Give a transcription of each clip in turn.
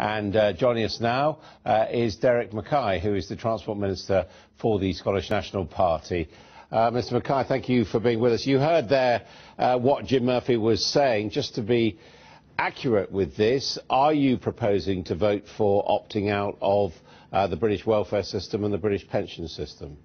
And uh, joining us now uh, is Derek Mackay, who is the Transport Minister for the Scottish National Party. Uh, Mr Mackay, thank you for being with us. You heard there what Jim Murphy was saying. Just to be accurate with this, are you proposing to vote for opting out of the British welfare system and the British pension system?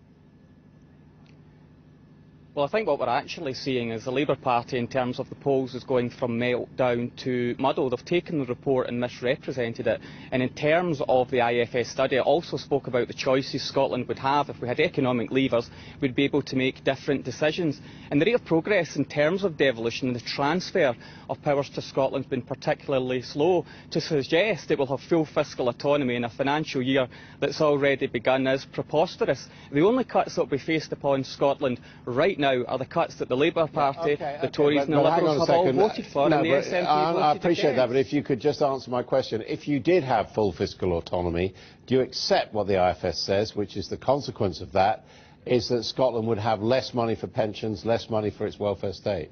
Well, I think what we're actually seeing is the Labour Party, in terms of the polls, is going from meltdown to muddle. They've taken the report and misrepresented it. And in terms of the IFS study, it also spoke about the choices Scotland would have. If we had economic levers, we'd be able to make different decisions. And the rate of progress in terms of devolution and the transfer of powers to Scotland has been particularly slow. To suggest it will have full fiscal autonomy in a financial year that's already begun is preposterous. The only cuts that will be faced upon Scotland right now now are the cuts that the Labour Party, okay, the okay, Tories and the Liberals have all voted for no, and the SNP uh, I, voted I appreciate against. that, but if you could just answer my question. If you did have full fiscal autonomy, do you accept what the IFS says, which is the consequence of that is that Scotland would have less money for pensions, less money for its welfare state?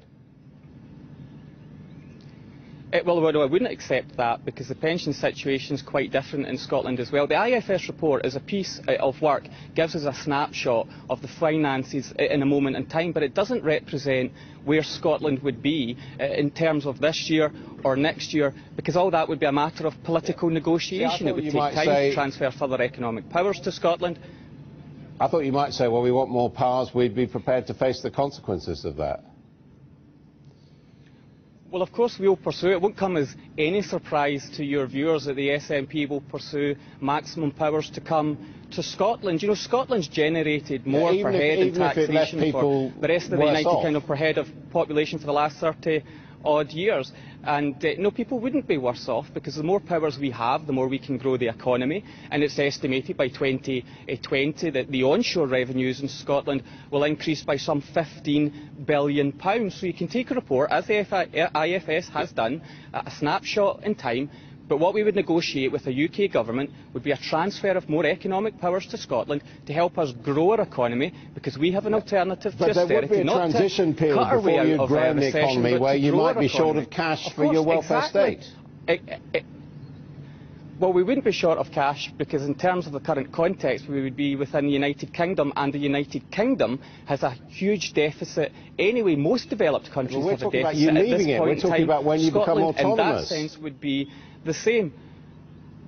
It, uh, well, I wouldn't accept that because the pension situation is quite different in Scotland as well. The IFS report is a piece uh, of work, gives us a snapshot of the finances uh, in a moment in time, but it doesn't represent where Scotland would be in terms of this year or next year, because all that would be a matter of political negotiation. Yeah, it would take time say... to transfer further economic powers to Scotland. I thought you might say, well, we want more powers, we'd be prepared to face the consequences of that. Well, of course we will pursue it. It won't come as any surprise to your viewers that the SNP will pursue maximum powers to come to Scotland. You know, Scotland's generated more yeah, per if, head in taxation for the rest of the United off. Kingdom per head of population for the last 30 odd years. And uh, no, people wouldn't be worse off because the more powers we have, the more we can grow the economy. And it's estimated by 2020 that the onshore revenues in Scotland will increase by some £15 billion. So you can take a report, as the IFS has done, a snapshot in time, but what we would negotiate with the UK government would be a transfer of more economic powers to Scotland to help us grow our economy, because we have an alternative but to austerity. But there would be a transition period before you'd grown the economy where you might be short of cash of for course, your welfare exactly. state. It, it, well, we wouldn't be short of cash because in terms of the current context, we would be within the United Kingdom and the United Kingdom has a huge deficit. Anyway, most developed countries well, have a deficit you at this it. point We're talking in time. about when you Scotland, become autonomous. in that sense, would be the same.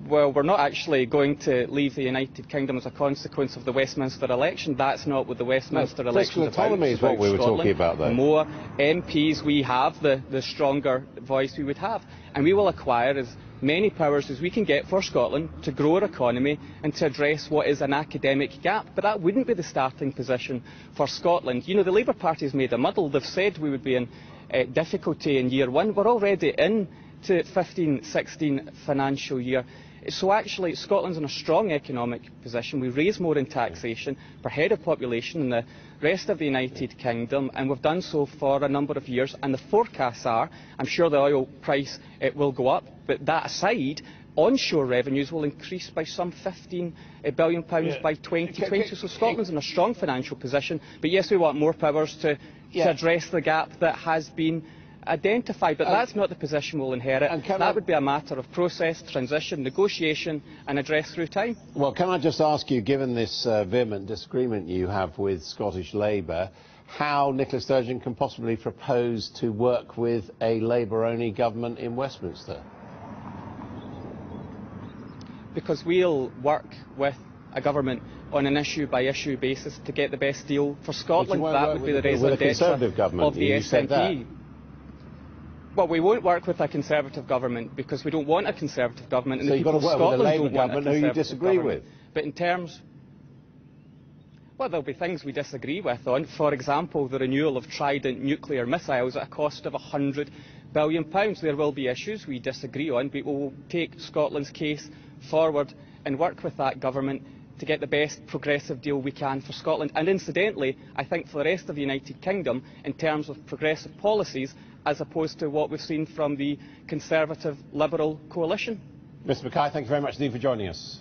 Well, we're not actually going to leave the United Kingdom as a consequence of the Westminster election. That's not what the Westminster no, election is about. autonomy is what we were Scotland. talking about, though. The more MPs we have, the, the stronger voice we would have. And we will acquire as many powers as we can get for Scotland to grow our economy and to address what is an academic gap. But that wouldn't be the starting position for Scotland. The Labour Party has made a muddle. They've said we would be in uh, difficulty in year one. We're already in to 15-16 financial year. So actually, Scotland's in a strong economic position. We raise more in taxation per head of population than the rest of the United Kingdom, and we've done so for a number of years. And the forecasts are, I'm sure the oil price it will go up, but that aside, onshore revenues will increase by some £15 eh, billion pounds yeah. by 2020. So Scotland's in a strong financial position. But yes, we want more powers to, yeah. to address the gap that has been identified, but that's not the position we'll inherit. And that I... would be a matter of process, transition, negotiation and address through time. Well, can I just ask you, given this uh, vehement disagreement you have with Scottish Labour, how Nicola Sturgeon can possibly propose to work with a Labour-only government in Westminster? Because we'll work with a government on an issue-by-issue -issue basis to get the best deal for Scotland. That would be the raison d'etre of the SNP. Well, we won't work with a Conservative government because we don't want a Conservative government. And so the you've got to work Scotland with a Labour government who you disagree government. with. But in terms... Well, there'll be things we disagree with on. For example, the renewal of Trident nuclear missiles at a cost of £100 billion. There will be issues we disagree on, but we will take Scotland's case forward and work with that government to get the best progressive deal we can for Scotland. And incidentally, I think for the rest of the United Kingdom, in terms of progressive policies, as opposed to what we've seen from the Conservative Liberal coalition. Mr Mackay, thank you very much indeed for joining us.